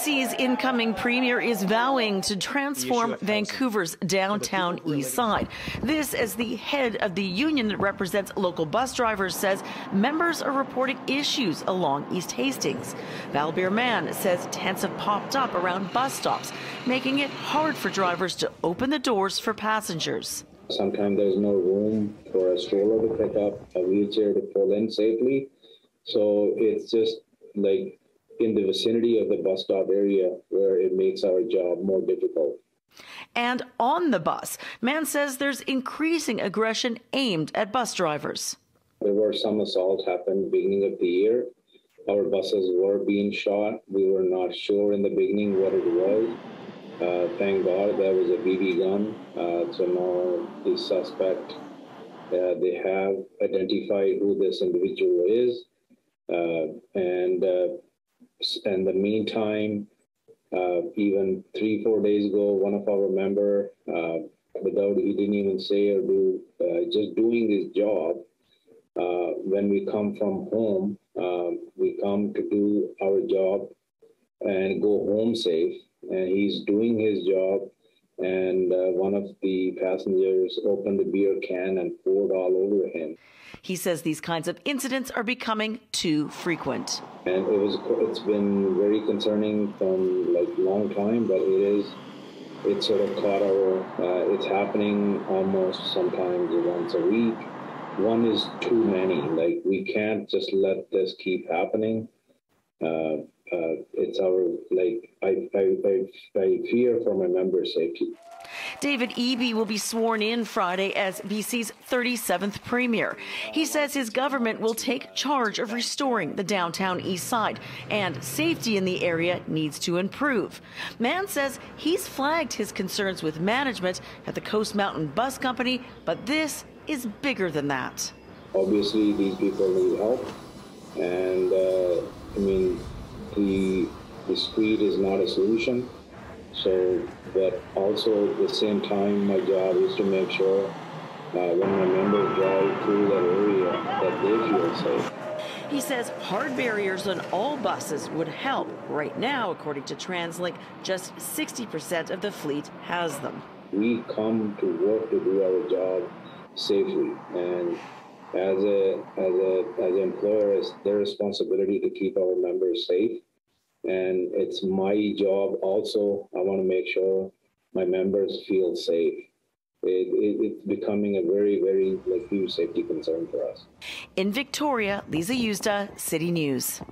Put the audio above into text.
BC's incoming premier is vowing to transform Vancouver's downtown east side. This, as the head of the union that represents local bus drivers, says members are reporting issues along East Hastings. Val Mann says tents have popped up around bus stops, making it hard for drivers to open the doors for passengers. Sometimes there's no room for a stroller to pick up, a wheelchair to pull in safely. So it's just like in the vicinity of the bus stop area where it makes our job more difficult. And on the bus, Mann says there's increasing aggression aimed at bus drivers. There were some assaults happened beginning of the year. Our buses were being shot. We were not sure in the beginning what it was. Uh, thank God there was a BB gun. Uh, so now the suspect, uh, they have identified who this individual is. Uh, and uh, in the meantime, uh, even three, four days ago, one of our member, uh, without he didn't even say or do, uh, just doing his job. Uh, when we come from home, um, we come to do our job and go home safe. And he's doing his job. And uh, one of the passengers opened a beer can and poured all over him. He says these kinds of incidents are becoming too frequent. And it was it's been very concerning from like long time, but it is it's sort of caught our uh, it's happening almost sometimes once a week. One is too many. Like we can't just let this keep happening. Uh, uh, it's our like I, I, I, I fear for my members' safety. David Eby will be sworn in Friday as BC's 37th premier. He says his government will take charge of restoring the downtown east side, and safety in the area needs to improve. Mann says he's flagged his concerns with management at the Coast Mountain Bus Company, but this is bigger than that. Obviously, these people need help, and uh, I mean, the the street is not a solution. So, but also at the same time, my job is to make sure uh, when my members drive through that area that they feel safe. He says hard barriers on all buses would help. Right now, according to TransLink, just 60% of the fleet has them. We come to work to do our job safely, and as a as a as an employer, it's their responsibility to keep our members safe and it's my job also. I want to make sure my members feel safe. It, it, it's becoming a very, very like huge safety concern for us. In Victoria, Liza Yuzda, City News.